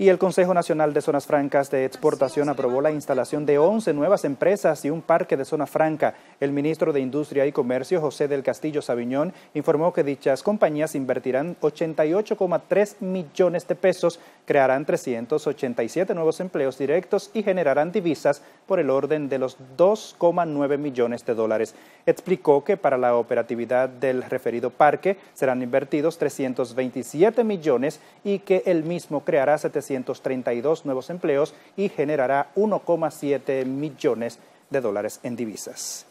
Y el Consejo Nacional de Zonas Francas de Exportación aprobó la instalación de 11 nuevas empresas y un parque de zona franca. El ministro de Industria y Comercio, José del Castillo Sabiñón, informó que dichas compañías invertirán 88,3 millones de pesos, crearán 387 nuevos empleos directos y generarán divisas por el orden de los 2,9 millones de dólares. Explicó que para la operatividad del referido parque serán invertidos 327 millones y que el mismo creará 700 232 nuevos empleos y generará 1,7 millones de dólares en divisas.